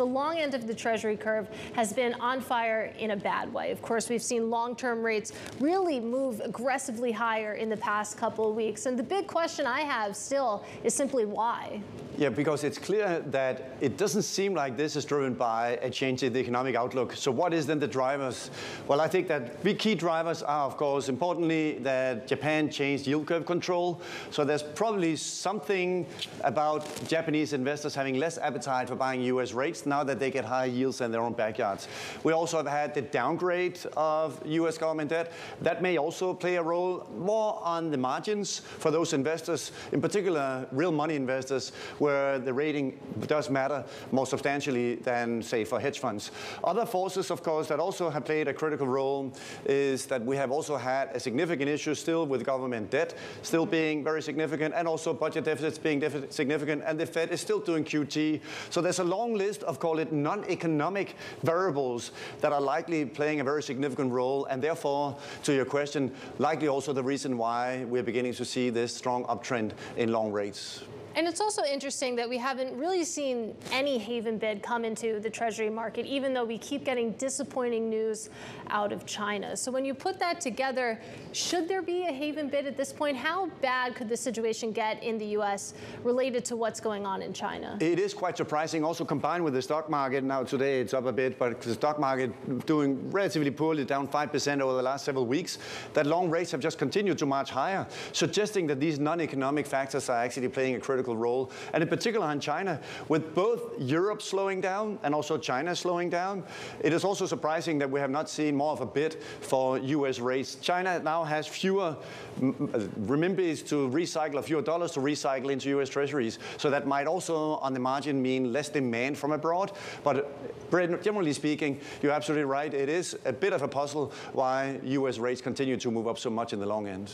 The long end of the Treasury curve has been on fire in a bad way. Of course, we've seen long-term rates really move aggressively higher in the past couple of weeks. And the big question I have still is simply why? Yeah, because it's clear that it doesn't seem like this is driven by a change in the economic outlook. So what is then the drivers? Well, I think that big key drivers are, of course, importantly, that Japan changed yield curve control. So there's probably something about Japanese investors having less appetite for buying U.S. rates now that they get higher yields in their own backyards. We also have had the downgrade of U.S. government debt. That may also play a role more on the margins for those investors, in particular, real money investors, where where the rating does matter more substantially than, say, for hedge funds. Other forces, of course, that also have played a critical role is that we have also had a significant issue still with government debt still being very significant and also budget deficits being significant and the Fed is still doing QT. So there's a long list of, call it, non-economic variables that are likely playing a very significant role and therefore, to your question, likely also the reason why we're beginning to see this strong uptrend in long rates. And it's also interesting that we haven't really seen any haven bid come into the Treasury market, even though we keep getting disappointing news out of China. So when you put that together, should there be a haven bid at this point? How bad could the situation get in the U.S. related to what's going on in China? It is quite surprising, also combined with the stock market. Now today it's up a bit, but the stock market doing relatively poorly, down 5% over the last several weeks, that long rates have just continued to march higher, suggesting that these non-economic factors are actually playing a critical critical role, and in particular in China, with both Europe slowing down and also China slowing down. It is also surprising that we have not seen more of a bid for US rates. China now has fewer uh, renminbis to recycle, fewer dollars to recycle into US treasuries. So that might also, on the margin, mean less demand from abroad. But uh, generally speaking, you're absolutely right. It is a bit of a puzzle why US rates continue to move up so much in the long end.